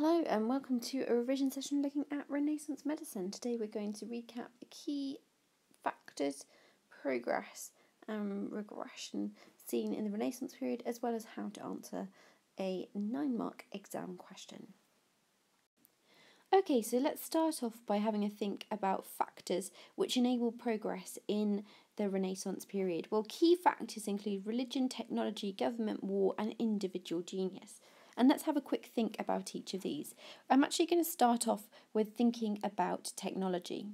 Hello and welcome to a revision session looking at Renaissance medicine. Today we're going to recap the key factors, progress, and regression seen in the Renaissance period, as well as how to answer a nine mark exam question. Okay, so let's start off by having a think about factors which enable progress in the Renaissance period. Well, key factors include religion, technology, government, war, and individual genius. And let's have a quick think about each of these. I'm actually going to start off with thinking about technology.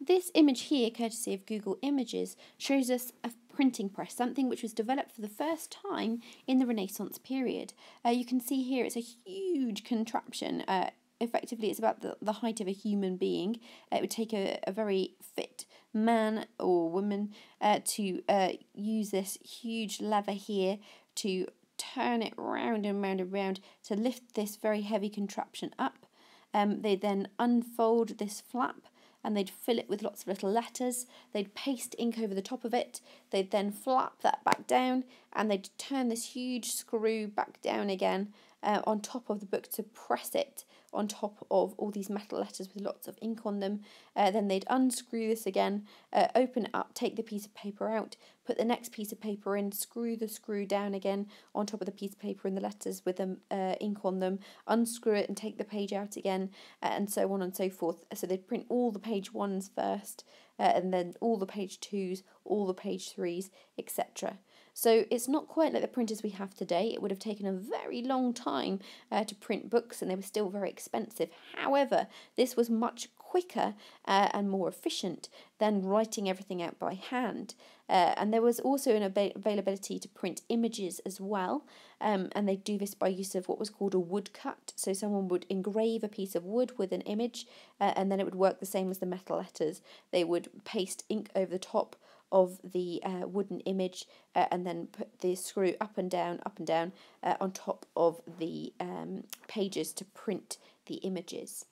This image here, courtesy of Google Images, shows us a printing press, something which was developed for the first time in the Renaissance period. Uh, you can see here it's a huge contraption. Uh, effectively, it's about the, the height of a human being. Uh, it would take a, a very fit man or woman uh, to uh, use this huge lever here to turn it round and round and round to lift this very heavy contraption up. Um, they then unfold this flap and they'd fill it with lots of little letters. They'd paste ink over the top of it. They'd then flap that back down and they'd turn this huge screw back down again uh, on top of the book to press it on top of all these metal letters with lots of ink on them. Uh, then they'd unscrew this again, uh, open it up, take the piece of paper out, put the next piece of paper in, screw the screw down again on top of the piece of paper and the letters with the uh, ink on them, unscrew it and take the page out again, uh, and so on and so forth. So they'd print all the page ones first, uh, and then all the page twos, all the page threes, etc. So it's not quite like the printers we have today. It would have taken a very long time uh, to print books and they were still very expensive. However, this was much quicker uh, and more efficient than writing everything out by hand. Uh, and there was also an availability to print images as well, um, and they do this by use of what was called a woodcut. So someone would engrave a piece of wood with an image, uh, and then it would work the same as the metal letters. They would paste ink over the top of the uh, wooden image uh, and then put the screw up and down, up and down uh, on top of the um, pages to print the images.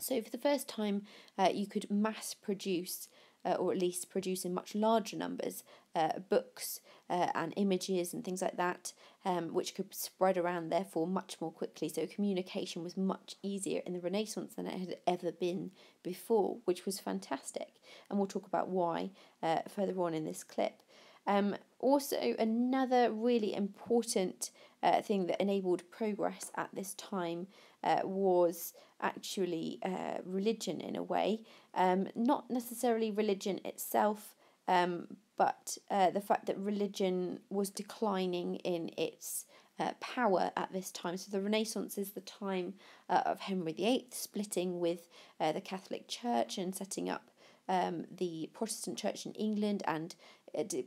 So for the first time, uh, you could mass produce uh, or at least produce in much larger numbers uh, books uh, and images and things like that, um, which could spread around therefore much more quickly. So communication was much easier in the Renaissance than it had ever been before, which was fantastic. And we'll talk about why uh, further on in this clip. Um, also, another really important uh, thing that enabled progress at this time uh, was actually uh, religion in a way. Um, not necessarily religion itself, um, but uh, the fact that religion was declining in its uh, power at this time. So the Renaissance is the time uh, of Henry VIII splitting with uh, the Catholic Church and setting up um, the Protestant Church in England and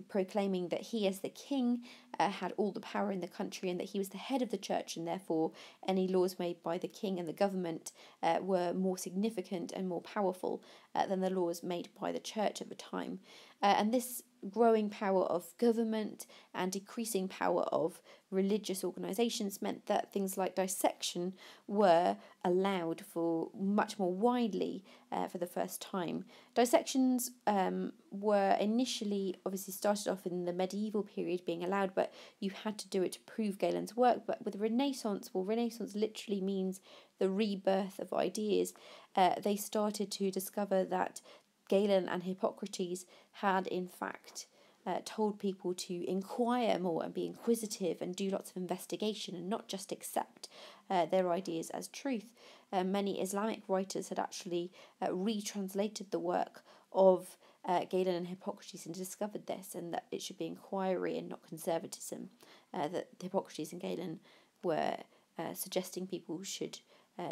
proclaiming that he, as the king, uh, had all the power in the country and that he was the head of the church, and therefore any laws made by the king and the government uh, were more significant and more powerful uh, than the laws made by the church at the time. Uh, and this growing power of government and decreasing power of religious organisations meant that things like dissection were allowed for much more widely uh, for the first time. Dissections um, were initially obviously started off in the medieval period being allowed, but you had to do it to prove Galen's work. But with Renaissance, well, Renaissance literally means the rebirth of ideas. Uh, they started to discover that Galen and Hippocrates had, in fact, uh, told people to inquire more and be inquisitive and do lots of investigation and not just accept uh, their ideas as truth. Uh, many Islamic writers had actually uh, retranslated the work of uh, Galen and Hippocrates and discovered this and that it should be inquiry and not conservatism. Uh, that Hippocrates and Galen were suggesting people should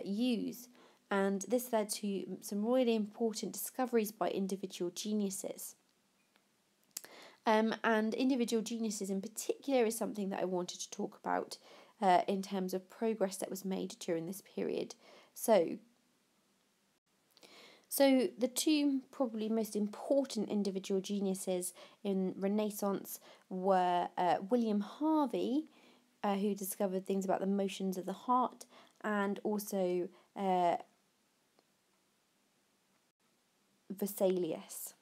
use and this led to some really important discoveries by individual geniuses. Um, and individual geniuses in particular is something that I wanted to talk about uh, in terms of progress that was made during this period. So, so the two probably most important individual geniuses in Renaissance were uh, William Harvey, uh, who discovered things about the motions of the heart, and also uh, Vesalius.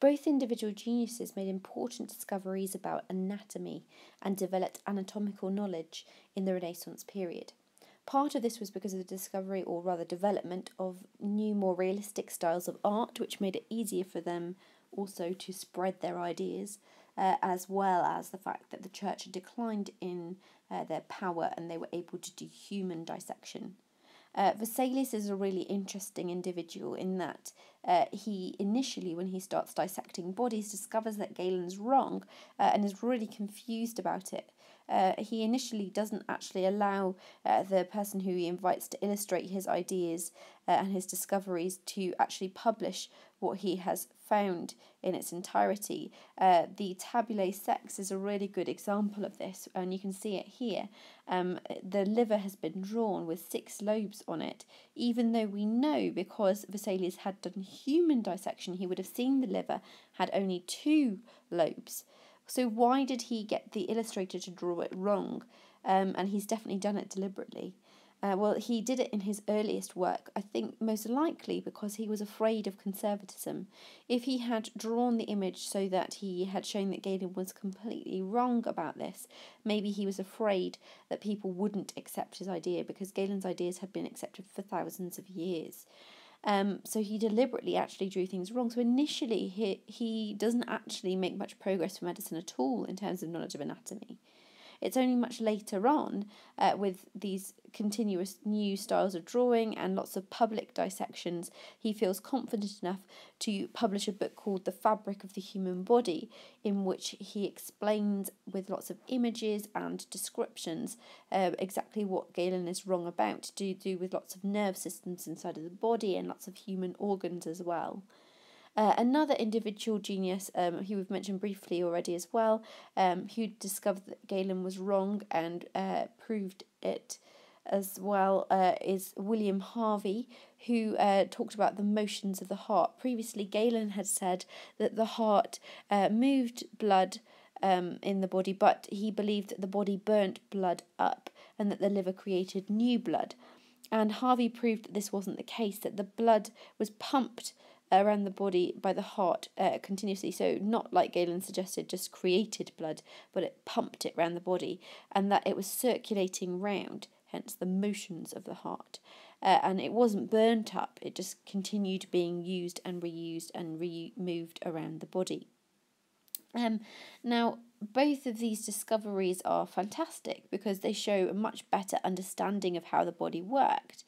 Both individual geniuses made important discoveries about anatomy and developed anatomical knowledge in the Renaissance period. Part of this was because of the discovery, or rather development, of new, more realistic styles of art, which made it easier for them also to spread their ideas, uh, as well as the fact that the church had declined in uh, their power and they were able to do human dissection. Uh, Vesalius is a really interesting individual in that uh, he initially, when he starts dissecting bodies, discovers that Galen's wrong uh, and is really confused about it. Uh, he initially doesn't actually allow uh, the person who he invites to illustrate his ideas uh, and his discoveries to actually publish what he has found in its entirety. Uh, the tabulae sex is a really good example of this, and you can see it here. Um, the liver has been drawn with six lobes on it, even though we know because Vesalius had done human dissection, he would have seen the liver had only two lobes. So why did he get the illustrator to draw it wrong? Um, and he's definitely done it deliberately. Uh, well, he did it in his earliest work, I think most likely because he was afraid of conservatism. If he had drawn the image so that he had shown that Galen was completely wrong about this, maybe he was afraid that people wouldn't accept his idea because Galen's ideas had been accepted for thousands of years. Um, so he deliberately actually drew things wrong. So initially, he, he doesn't actually make much progress for medicine at all in terms of knowledge of anatomy. It's only much later on, uh, with these continuous new styles of drawing and lots of public dissections, he feels confident enough to publish a book called The Fabric of the Human Body, in which he explains with lots of images and descriptions uh, exactly what Galen is wrong about, to do with lots of nerve systems inside of the body and lots of human organs as well. Uh, another individual genius, um, who we've mentioned briefly already as well, um, who discovered that Galen was wrong and uh, proved it as well, uh, is William Harvey, who uh, talked about the motions of the heart. Previously, Galen had said that the heart uh, moved blood um, in the body, but he believed that the body burnt blood up and that the liver created new blood. And Harvey proved that this wasn't the case, that the blood was pumped around the body by the heart uh, continuously. So, not like Galen suggested, just created blood, but it pumped it around the body and that it was circulating round, hence the motions of the heart. Uh, and it wasn't burnt up, it just continued being used and reused and removed around the body. Um, now, both of these discoveries are fantastic because they show a much better understanding of how the body worked.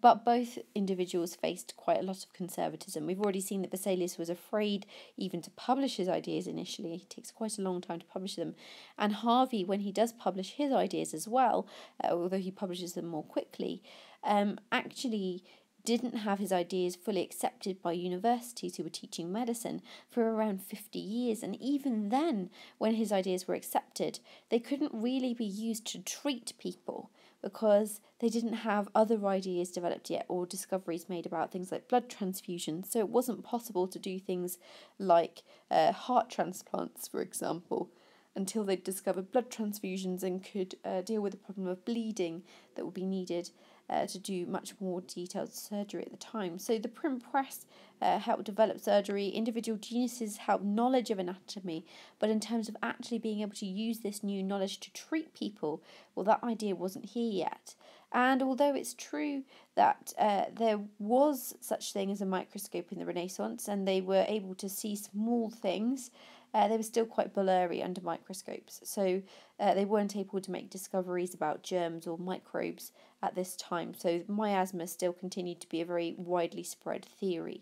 But both individuals faced quite a lot of conservatism. We've already seen that Vesalius was afraid even to publish his ideas initially. It takes quite a long time to publish them. And Harvey, when he does publish his ideas as well, uh, although he publishes them more quickly, um, actually didn't have his ideas fully accepted by universities who were teaching medicine for around 50 years. And even then, when his ideas were accepted, they couldn't really be used to treat people because they didn't have other ideas developed yet or discoveries made about things like blood transfusion. So it wasn't possible to do things like uh, heart transplants, for example, until they discovered blood transfusions and could uh, deal with the problem of bleeding that would be needed uh, to do much more detailed surgery at the time. So the print press uh, helped develop surgery, individual geniuses helped knowledge of anatomy, but in terms of actually being able to use this new knowledge to treat people, well, that idea wasn't here yet. And although it's true that uh, there was such thing as a microscope in the Renaissance, and they were able to see small things, uh, they were still quite blurry under microscopes. So uh, they weren't able to make discoveries about germs or microbes at this time. So miasma still continued to be a very widely spread theory.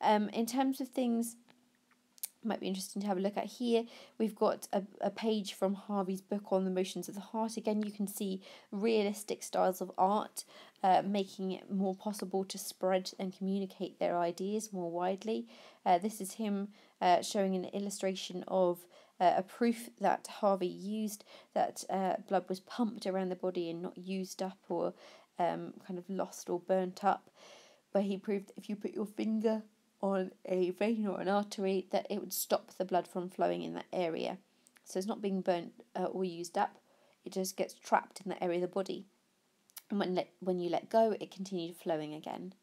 Um, in terms of things might be interesting to have a look at here. We've got a, a page from Harvey's book on the motions of the heart. Again, you can see realistic styles of art, uh, making it more possible to spread and communicate their ideas more widely. Uh, this is him uh, showing an illustration of uh, a proof that Harvey used that uh, blood was pumped around the body and not used up or um, kind of lost or burnt up. Where he proved if you put your finger on a vein or an artery that it would stop the blood from flowing in that area. So it's not being burnt uh, or used up, it just gets trapped in that area of the body. And when, let, when you let go, it continued flowing again.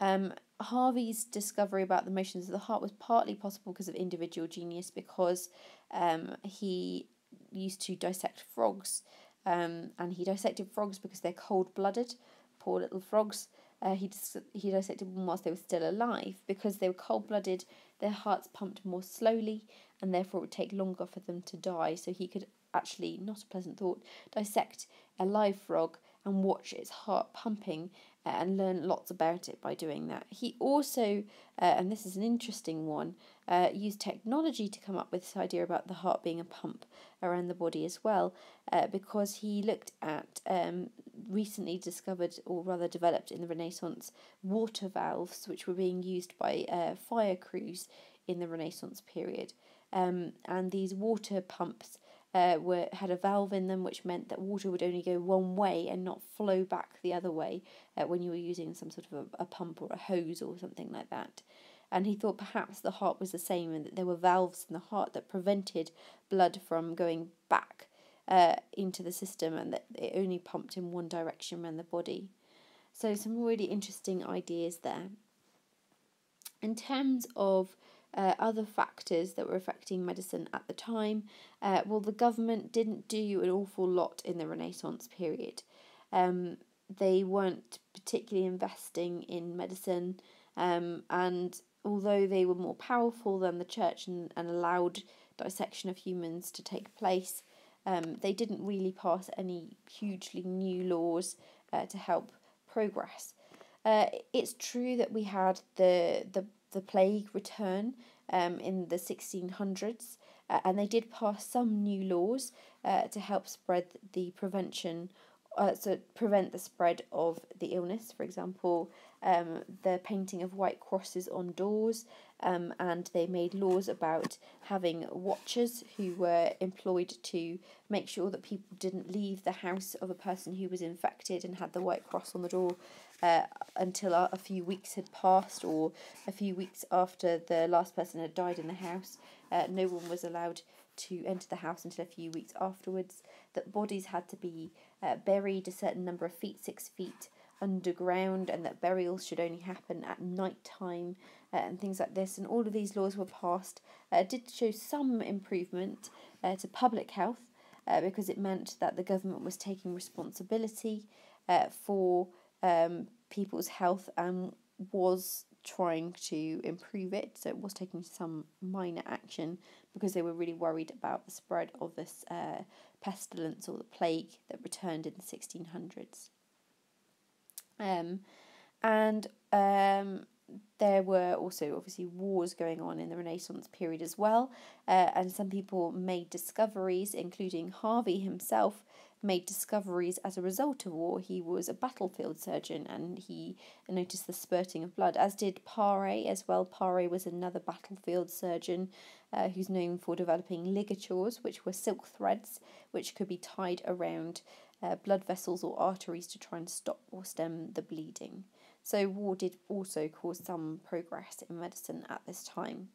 Um, Harvey's discovery about the motions of the heart was partly possible because of individual genius, because um, he used to dissect frogs, um, and he dissected frogs because they're cold blooded, poor little frogs. Uh, he dis- he dissected them whilst they were still alive because they were cold blooded. Their hearts pumped more slowly, and therefore it would take longer for them to die. So he could actually, not a pleasant thought, dissect a live frog and watch its heart pumping and learn lots about it by doing that. He also, uh, and this is an interesting one, uh, used technology to come up with this idea about the heart being a pump around the body as well, uh, because he looked at um, recently discovered, or rather developed in the Renaissance, water valves which were being used by uh, fire crews in the Renaissance period. Um, and these water pumps uh, were had a valve in them, which meant that water would only go one way and not flow back the other way uh, when you were using some sort of a, a pump or a hose or something like that. And he thought perhaps the heart was the same and that there were valves in the heart that prevented blood from going back uh, into the system and that it only pumped in one direction around the body. So, some really interesting ideas there. In terms of uh, other factors that were affecting medicine at the time, uh, well, the government didn't do an awful lot in the Renaissance period. Um, they weren't particularly investing in medicine, um, and although they were more powerful than the church and, and allowed dissection of humans to take place, um, they didn't really pass any hugely new laws uh, to help progress. Uh, it's true that we had the the the plague return um, in the 1600s, uh, and they did pass some new laws uh, to help spread the prevention, uh, so prevent the spread of the illness. For example, um, the painting of white crosses on doors, um, and they made laws about having watchers who were employed to make sure that people didn't leave the house of a person who was infected and had the white cross on the door uh, until a, a few weeks had passed or a few weeks after the last person had died in the house. Uh, no one was allowed to enter the house until a few weeks afterwards. That bodies had to be uh, buried a certain number of feet, six feet underground, and that burials should only happen at night time uh, and things like this. And all of these laws were passed. Uh, did show some improvement uh, to public health uh, because it meant that the government was taking responsibility uh, for um, people's health and was trying to improve it. So it was taking some minor action because they were really worried about the spread of this uh, pestilence or the plague that returned in the 1600s. Um, and um, there were also obviously wars going on in the Renaissance period as well, uh, and some people made discoveries, including Harvey himself, made discoveries as a result of war. He was a battlefield surgeon and he noticed the spurting of blood, as did Paré as well. Paré was another battlefield surgeon uh, who's known for developing ligatures, which were silk threads which could be tied around uh, blood vessels or arteries to try and stop or stem the bleeding. So, war did also cause some progress in medicine at this time.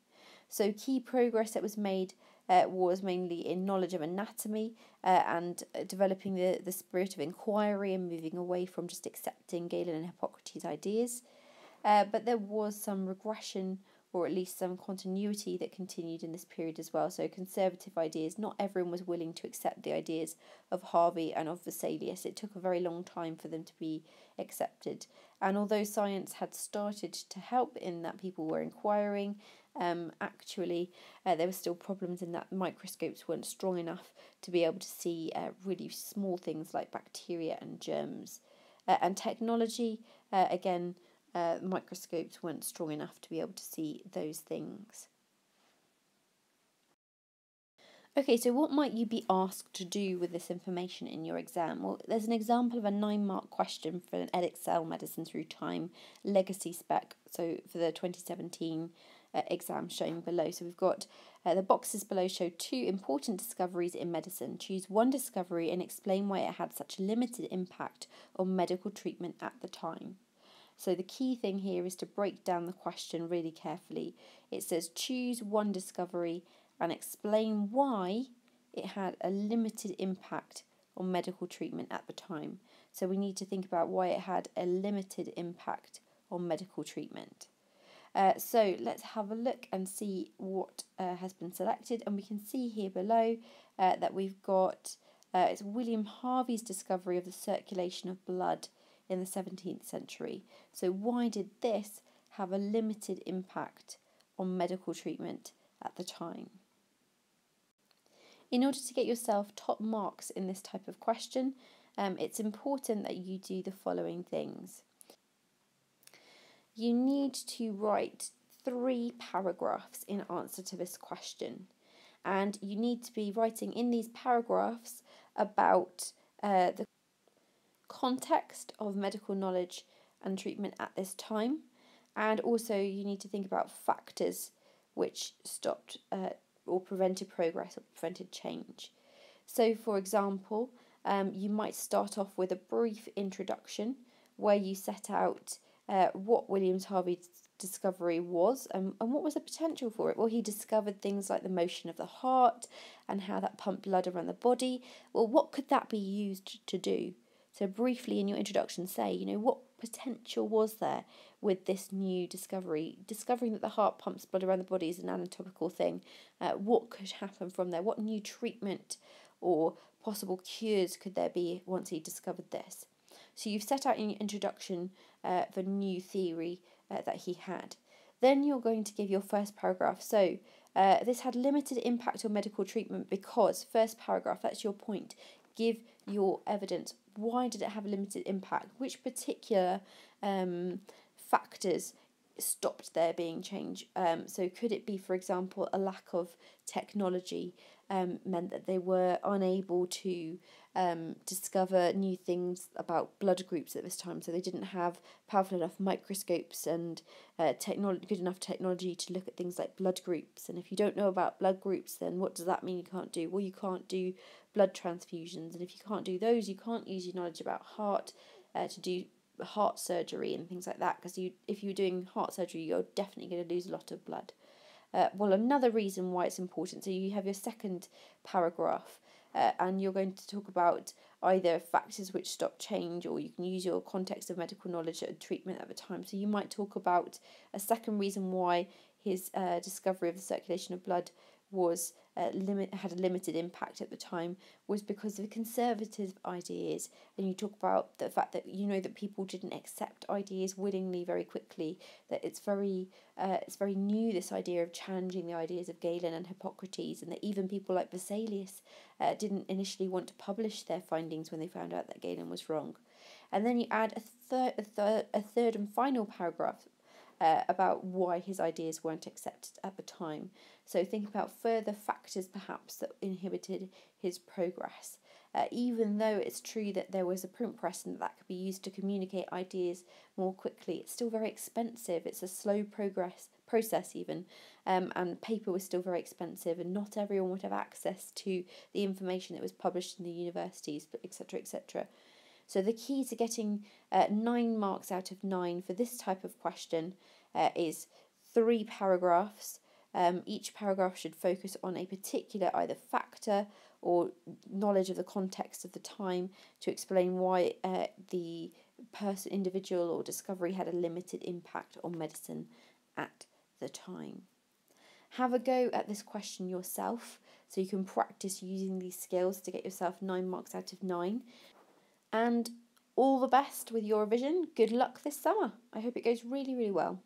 So, key progress that was made uh, was mainly in knowledge of anatomy uh, and uh, developing the, the spirit of inquiry and moving away from just accepting Galen and Hippocrates' ideas. Uh, but there was some regression or at least some continuity that continued in this period as well. So, conservative ideas, not everyone was willing to accept the ideas of Harvey and of Vesalius. It took a very long time for them to be accepted. And although science had started to help in that people were inquiring, um, actually, uh, there were still problems in that microscopes weren't strong enough to be able to see uh, really small things like bacteria and germs. Uh, and technology, uh, again, uh, microscopes weren't strong enough to be able to see those things. Okay, so what might you be asked to do with this information in your exam? Well, there's an example of a nine mark question for an Edexcel Medicine Through Time legacy spec. So for the 2017 uh, exam shown below. So we've got uh, the boxes below show two important discoveries in medicine. Choose one discovery and explain why it had such a limited impact on medical treatment at the time. So the key thing here is to break down the question really carefully. It says choose one discovery and explain why it had a limited impact on medical treatment at the time. So we need to think about why it had a limited impact on medical treatment. Uh, so let's have a look and see what uh, has been selected. And we can see here below uh, that we've got uh, it's William Harvey's discovery of the circulation of blood in the 17th century. So, why did this have a limited impact on medical treatment at the time? In order to get yourself top marks in this type of question, um, it's important that you do the following things. You need to write three paragraphs in answer to this question, and you need to be writing in these paragraphs about uh, the context of medical knowledge and treatment at this time, and also you need to think about factors which stopped uh, or prevented progress or prevented change. So, for example, um, you might start off with a brief introduction where you set out uh, what Williams Harvey's discovery was and, and what was the potential for it. Well, he discovered things like the motion of the heart and how that pumped blood around the body. Well, what could that be used to do? So, briefly in your introduction, say, you know, what potential was there with this new discovery? Discovering that the heart pumps blood around the body is an anatomical thing. Uh, what could happen from there? What new treatment or possible cures could there be once he discovered this? So, you've set out in your introduction uh, the new theory uh, that he had. Then you're going to give your first paragraph. So, uh, this had limited impact on medical treatment because, first paragraph, that's your point. Give your evidence. Why did it have a limited impact? Which particular um, factors stopped there being change? Um, so, could it be, for example, a lack of technology um, meant that they were unable to um, discover new things about blood groups at this time. So they didn't have powerful enough microscopes and uh, good enough technology to look at things like blood groups. And if you don't know about blood groups, then what does that mean you can't do? Well, you can't do blood transfusions. And if you can't do those, you can't use your knowledge about heart uh, to do heart surgery and things like that. Because you, if you're doing heart surgery, you're definitely going to lose a lot of blood. Uh, well, another reason why it's important, so you have your second paragraph, uh, and you're going to talk about either factors which stop change or you can use your context of medical knowledge and treatment at the time. So you might talk about a second reason why his uh, discovery of the circulation of blood was uh, limit had a limited impact at the time was because of conservative ideas. And you talk about the fact that you know that people didn't accept ideas willingly very quickly that it's very uh, it's very new this idea of challenging the ideas of Galen and Hippocrates and that even people like Vesalius uh, didn't initially want to publish their findings when they found out that Galen was wrong. And then you add a third a third a third and final paragraph uh, about why his ideas weren't accepted at the time. So think about further factors perhaps that inhibited his progress. Uh, even though it's true that there was a print press and that could be used to communicate ideas more quickly, it's still very expensive. It's a slow progress process even, um, and paper was still very expensive, and not everyone would have access to the information that was published in the universities, etc. etc. So the key to getting uh, nine marks out of nine for this type of question uh, is three paragraphs. Um, each paragraph should focus on a particular either factor or knowledge of the context of the time to explain why uh, the person, individual, or discovery had a limited impact on medicine at the time. Have a go at this question yourself so you can practice using these skills to get yourself nine marks out of nine. And all the best with your revision. Good luck this summer. I hope it goes really, really well.